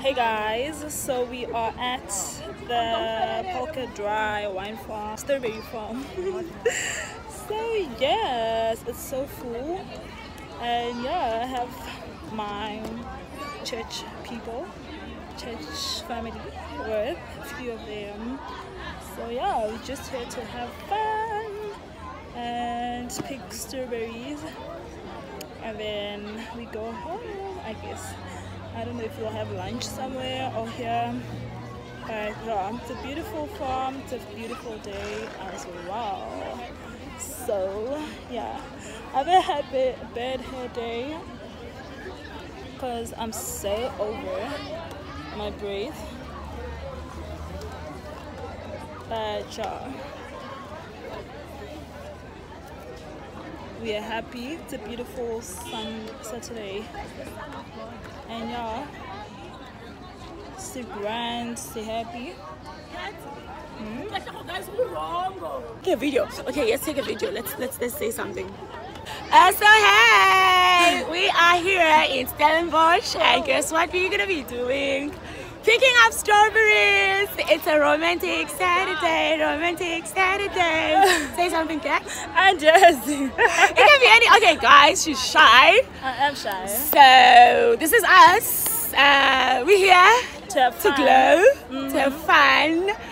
Hey guys, so we are at the Polkadraai Wine Farm, Strawberry Farm. so yes, it's so full, and yeah, I have my church people, church family with a few of them. So yeah, we're just here to have fun and pick strawberries, and then we go home, I guess. I don't know if we'll have lunch somewhere or here. But yeah, it's a beautiful farm, it's a beautiful day as well. So yeah, I've had a bad hair day because I'm so over my breath. But yeah. we are happy it's a beautiful sun saturday and yeah stay grand stay happy hmm? Take a video. Okay, let's take a video. Let's let's let's say something. Uh, so hey, we are here in Stellenbosch, and guess what we're gonna be doing? Picking up strawberries. It's a romantic Saturday, romantic Saturday. Say something, Kat. I'm just. it can be any. Okay, guys, she's shy. I am shy. So this is us. Uh, we're here to, to glow, mm -hmm. to have fun.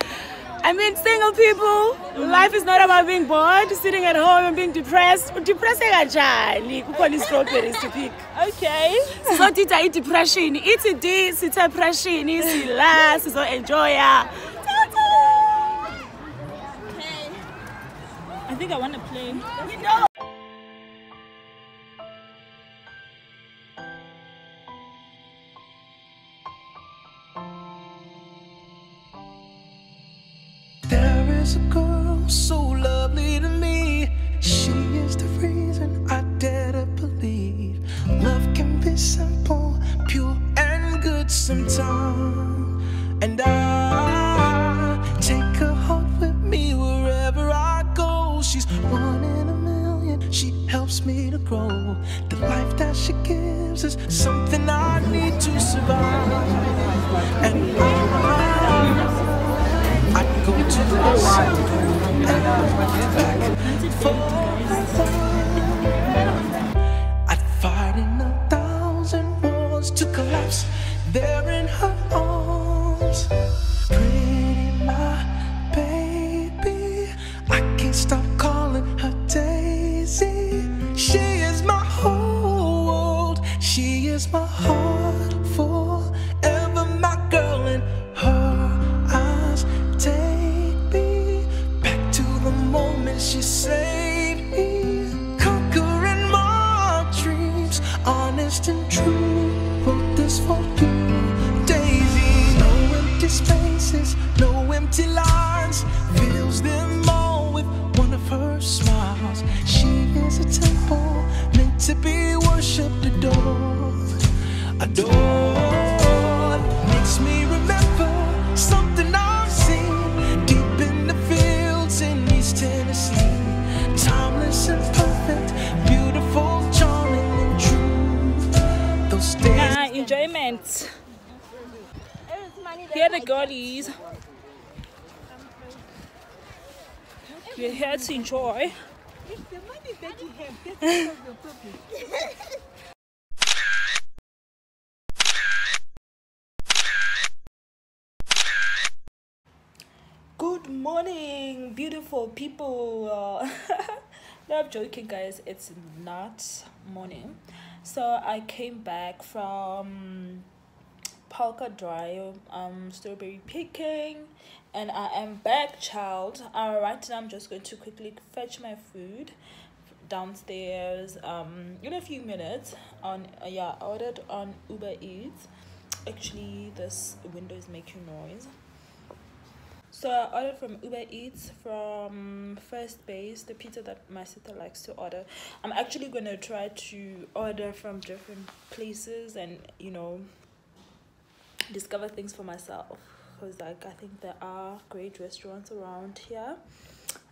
I mean, single people, life is not about being bored, sitting at home and being depressed. Depressing a kanjani? Kukhona strawberries to pick. Okay. Sizotitha i-depression. Ithi D, sithe depression, sila, sizo-enjoya. Okay. I think I want to play. You know. Is a girl so lovely to me. She is the reason I dare to believe love can be simple, pure, and good sometimes. And I take her heart with me wherever I go. She's one in a million, she helps me to grow. The life that she gives is something I need to survive. And I go enjoy. Good morning, beautiful people. no, I'm joking, guys. It's not morning. So I came back from Polkadraai, um, strawberry picking, and I am back, child. All right, now, I'm just going to quickly fetch my food downstairs. Um, in a few minutes. On uh, yeah, I ordered on Uber Eats. Actually, this window is making noise. So I ordered from Uber Eats from First Base, the pizza that my sister likes to order. I'm actually gonna try to order from different places and you know discover things for myself because like I think there are great restaurants around here.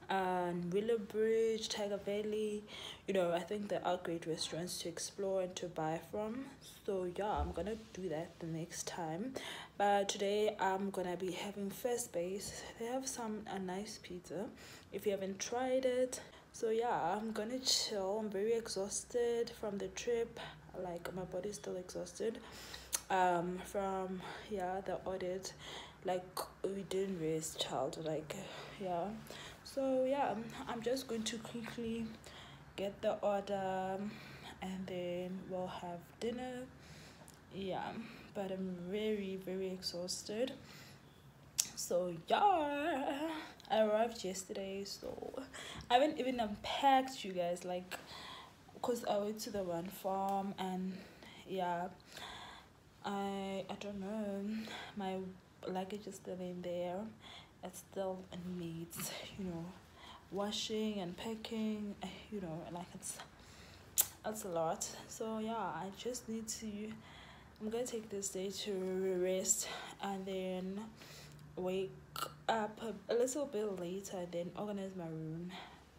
and Willow Bridge, Tyger Valley. You know, I think there are great restaurants to explore and to buy from. So yeah, I'm gonna do that the next time. But today I'm gonna be having First Base. They have some a nice pizza. If you haven't tried it, so yeah, I'm gonna chill. I'm very exhausted from the trip. Like my body's still exhausted. Um, from yeah the audit like we didn't raise child like yeah. So yeah um, i'm just going to quickly get the order and then we'll have dinner. Yeah but i'm very very exhausted. So yeah i arrived yesterday so i haven't even unpacked you guys like because i went to the one farm and yeah i i don't know my luggage is still in there it still needs you know washing and packing you know like it's it's a lot. So yeah i just need to i'm gonna take this day to rest and then wake up a little bit later then organize my room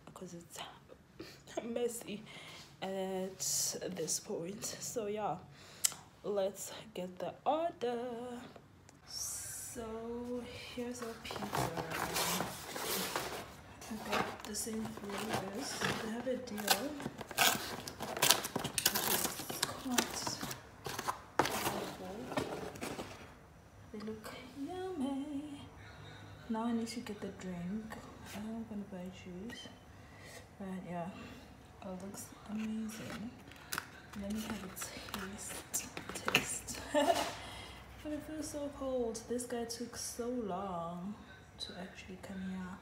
because it's messy at this point. So yeah let's get the order so here's our pizza. I got the same flavors. They have a deal, which is quite They look yummy. Now I need to get the drink. I'm gonna buy juice. But yeah, it looks amazing. Let me have a taste. Taste. But it feels so cold. This guy took so long to actually come here.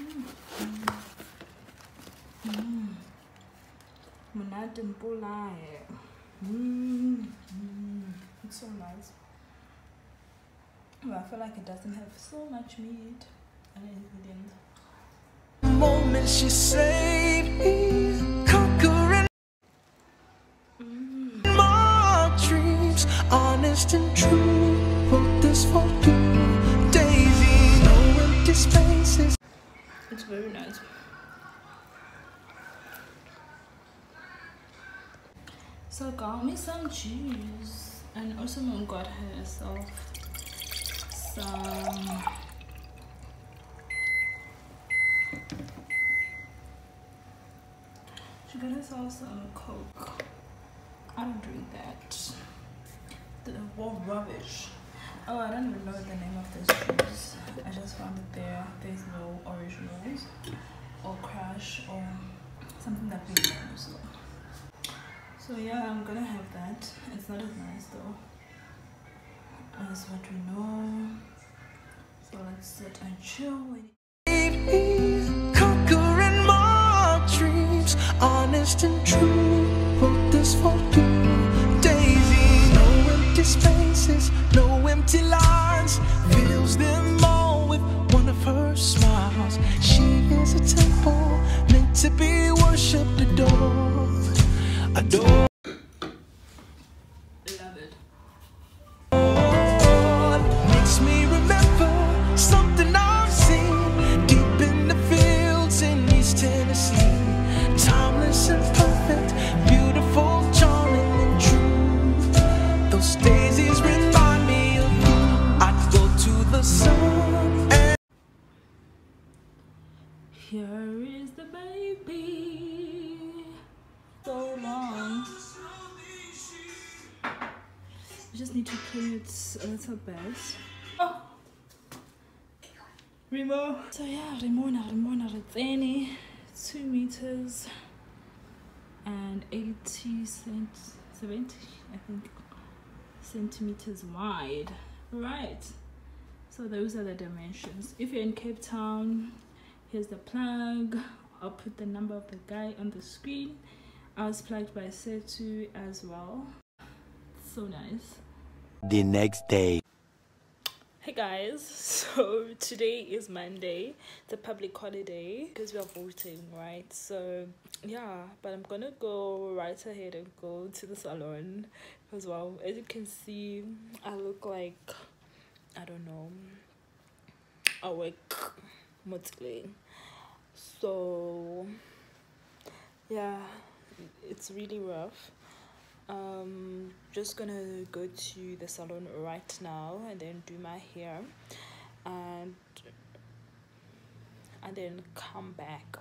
Mmm. Mmm. Mmm. It's so nice. Well, I feel like it doesn't have so much meat and ingredients moment she saved honest and true. This for Daisy. No empty spaces. It's very nice. So got me some juice and also mom got herself some she got herself some coke i don't drink that what rubbish. Oh i don't even know the name of this juice i just found it there there's no originals or crash or something that we know so so yeah i'm gonna have that. It's not as nice though as what we know. So let's sit and chill. Conquering my dreams, honest and true. Wrote this for you, adored. just a little. Oh. Remo. So yeah, Remo na Remo na Ritseni. Two meters and 80 cent 70 I think centimeters wide. Right. So those are the dimensions. If you're in Cape Town, here's the plug. I'll put the number of the guy on the screen. I was plugged by Setu as well. So nice the next day. Hey guys, so today is Monday, the public holiday because we are voting, right? So yeah, but I'm gonna go right ahead and go to the salon as well. As you can see, I look like I don't know, awake mostly. So yeah, it's really rough um just gonna go to the salon right now and then do my hair and and then come back.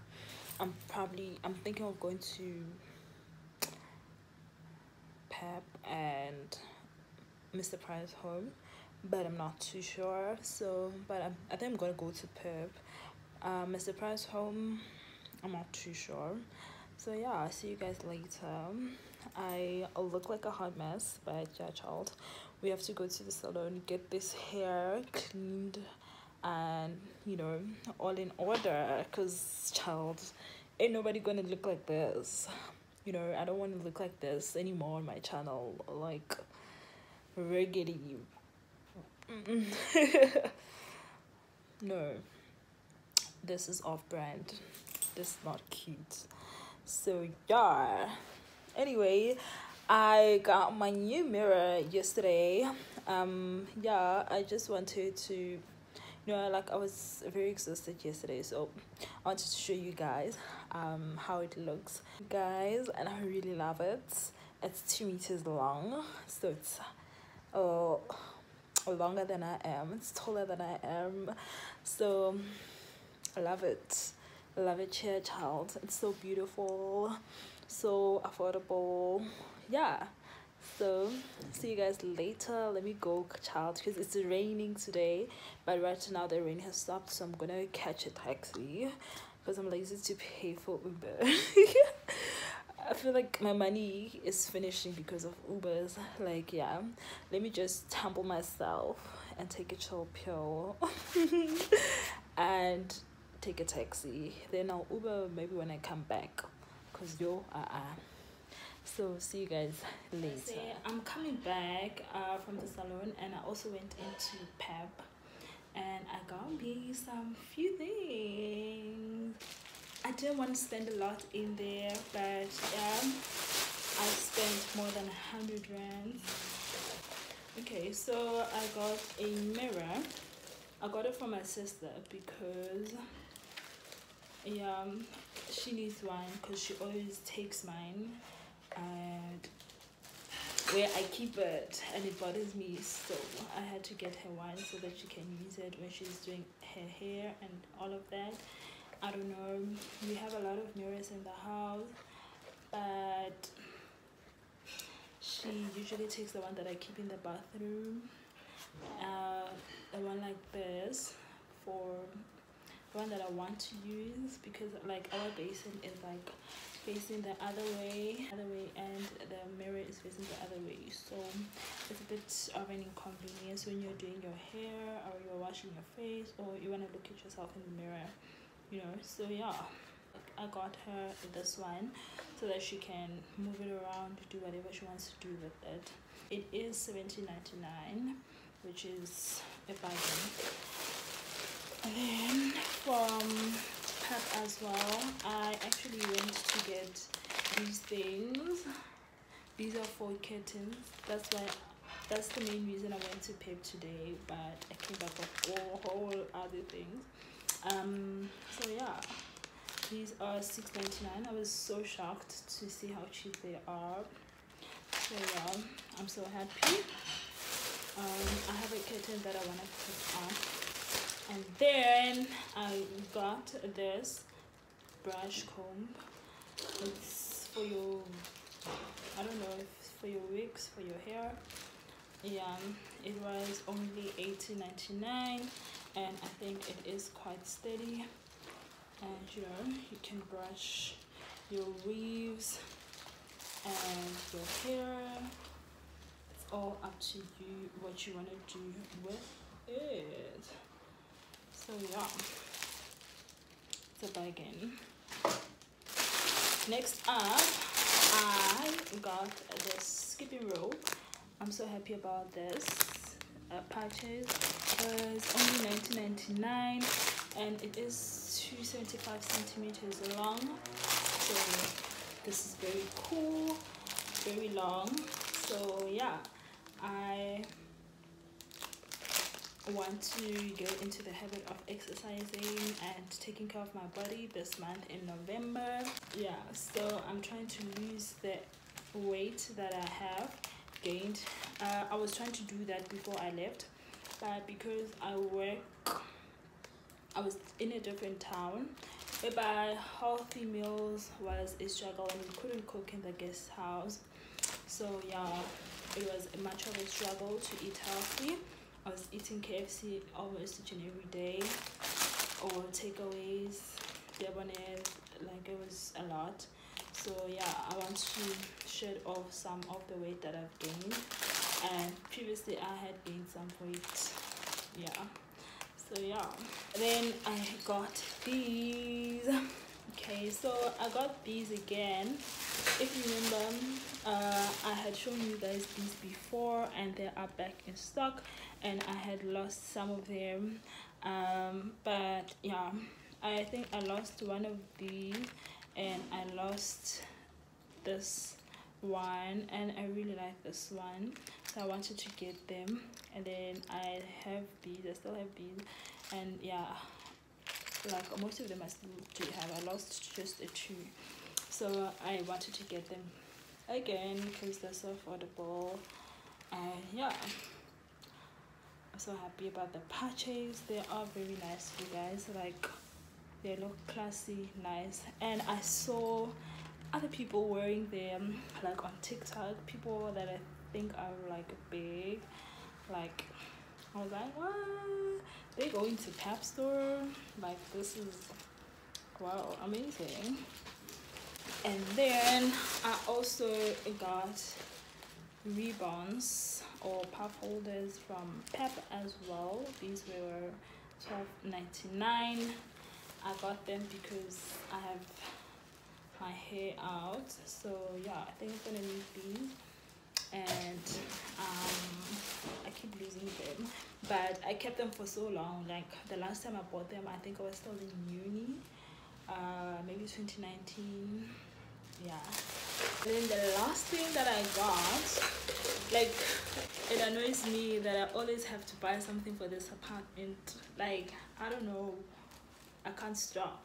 I'm probably i'm thinking of going to pep and mr price home but i'm not too sure so but I'm, i think i'm gonna go to pep. Uh, mr price home i'm not too sure so yeah i'll see you guys later I look like a hot mess, but yeah, child, we have to go to the salon, get this hair cleaned, and you know, all in order. Cause child, ain't nobody gonna look like this. You know, I don't want to look like this anymore on my channel. Like, regularly. no, this is off brand. This is not cute. So yeah. Anyway i got my new mirror yesterday. Um yeah i just wanted to you know like i was very exhausted yesterday so i wanted to show you guys um how it looks. Guys and i really love it. It's two meters long so it's oh longer than i am. It's taller than i am. So i love it love it here child it's so beautiful so affordable. Yeah. So see you guys later. Let me go child because it's raining today but right now the rain has stopped so i'm gonna catch a taxi because i'm lazy to pay for uber. I feel like my money is finishing because of Ubers. Like, yeah, let me just tumble myself and take a chill pill. And take a taxi. Then I'll Uber maybe when I come back because yo uh, uh so see you guys later. I'm coming back uh from the salon and i also went into pep and i got me some few things. I didn't want to spend a lot in there but yeah i spent more than a hundred rands okay so i got a mirror. I got it from my sister because yeah she needs one because she always takes mine. And where I keep it and it bothers me so I had to get her one so that she can use it when she's doing her hair and all of that. I don't know. We have a lot of mirrors in the house but she usually takes the one that I keep in the bathroom. Uh, the one like this for one that I want to use because like our basin is like facing the other way other way and the mirror is facing the other way. So it's a bit of an inconvenience when you're doing your hair or you're washing your face or you want to look at yourself in the mirror you know? So yeah. I got her this one so that she can move it around do whatever she wants to do with it. It is 17.99 which is a bargain and then from Pep as well I actually went to get these things. These are for curtains that's why that's the main reason I went to Pep today but I came back with all whole other things. Um so yeah these are 6.99 I was so shocked to see how cheap they are. So yeah I'm so happy. Um I have a curtain that I want to put on and then I got this brush comb. It's for your I don't know if for your wigs for your hair. Yeah it was only 18.99 and I think it is quite steady. And you know you can brush your weaves and your hair. It's all up to you what you want to do with it so yeah. It's a bargain next up i got this skipping rope. I'm so happy about this. Uh, purchase was only 19.99 and it is 275 centimeters long. So this is very cool very long. So yeah i want to get into the habit of exercising and taking care of my body this month in november. Yeah so i'm trying to lose the weight that i have gained. Uh, i was trying to do that before i left but because i work i was in a different town whereby healthy meals was a struggle and we couldn't cook in the guest house. So yeah it was much of a struggle to eat healthy i was eating kfc almost each and every day. Or takeaways debonair like it was a lot. So yeah i want to shed off some of the weight that i've gained. And previously i had gained some weight. Yeah. So yeah. Then i got these okay so i got these again. If you remember uh, i had shown you guys these before and they are back in stock and i had lost some of them. Um, but yeah i think i lost one of these and i lost this one and i really like this one. So i wanted to get them and then i have these i still have these and yeah like most of them i still do have i lost just a two. So i wanted to get them again because they're so affordable. And yeah. I'm so happy about the purchase. They are very nice you guys. Like they look classy nice. And i saw other people wearing them like on tiktok. People that i think are like big. Like i was like what they going to pep store like this is wow amazing. And then i also got ribbons or puff holders from pep as well. These were 12.99 i got them because i have my hair out. So yeah i think i'm gonna need these. And um i keep losing them but i kept them for so long. Like the last time i bought them i think i was still in uni. Uh maybe 2019 yeah. And then the last thing that i got like it annoys me that i always have to buy something for this apartment. Like i don't know. I can't stop.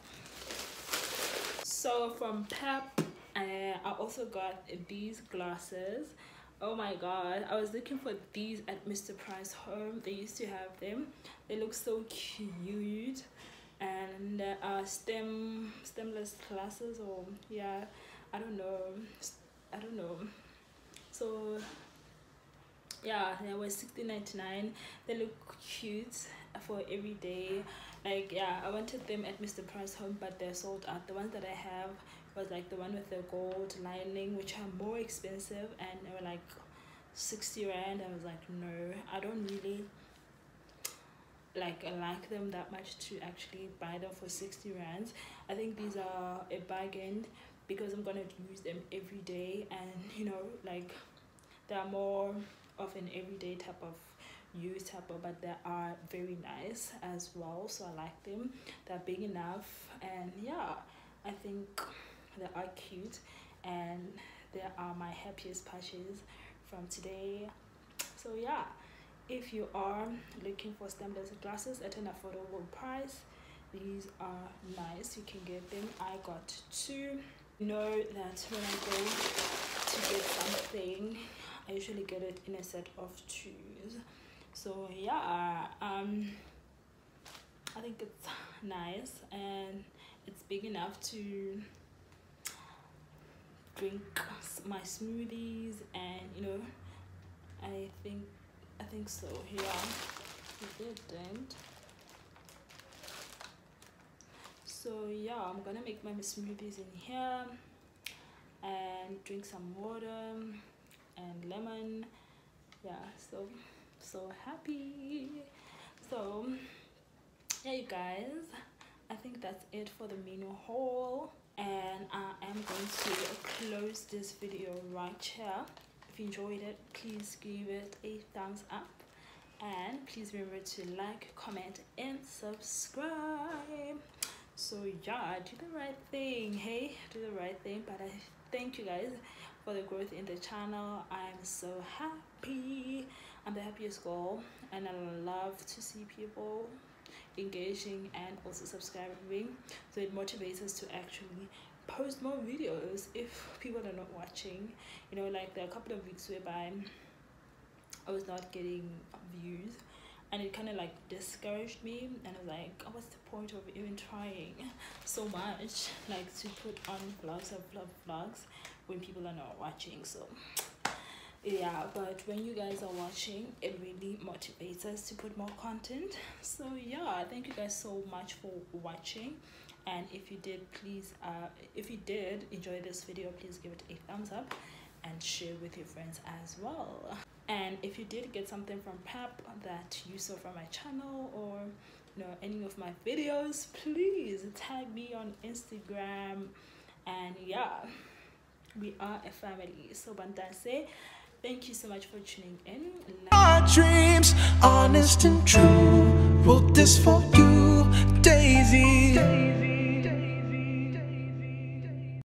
So from pep uh, i also got these glasses oh my god. I was looking for these at mr price home. They used to have them. They look so cute. And uh stem stemless glasses or yeah i don't know. I don't know. So yeah they were 16.99 they look cute for every day. Like yeah i wanted them at mr price home but they're sold out. The ones that i have was like the one with the gold lining which are more expensive and they were like 60 rand. I was like no i don't really like like them that much to actually buy them for 60 rands. I think these are a bargain because i'm gonna use them every day and you know like they are more of an everyday type of use type of but they are very nice as well so i like them. They're big enough and yeah i think they are cute and they are my happiest purchase from today. So yeah if you are looking for stemless glasses at an affordable price these are nice. You can get them. I got two. Know that when i go to get something i usually get it in a set of twos. So yeah um i think it's nice and it's big enough to drink my smoothies and you know i think i think so yeah. It didn't so yeah i'm gonna make my smoothies in here and drink some water and lemon. Yeah so so happy. So yeah you guys i think that's it for the menu haul and I am going to close this video right here. If you enjoyed it please give it a thumbs up. And please remember to like comment and subscribe. So yeah do the right thing. Hey do the right thing. But i thank you guys for the growth in the channel. I'm so happy. I'm the happiest girl and i love to see people engaging and also subscribing. So it motivates us to actually post more videos if people are not watching. You know like there are a couple of weeks whereby i was not getting views and it kind of like discouraged me and I was like oh, what's the point of even trying so much? Like to put on vlogs of vlog vlogs when people are not watching so yeah but when you guys are watching it really motivates us to put more content. So yeah thank you guys so much for watching. And if you did please uh if you did enjoy this video please give it a thumbs up and share with your friends as well. And if you did get something from pep that you saw from my channel or you know any of my videos please tag me on instagram. And yeah we are a family. So bantase thank you so much for tuning in Our dreams, honest and true. Wrote this for you, Daisy.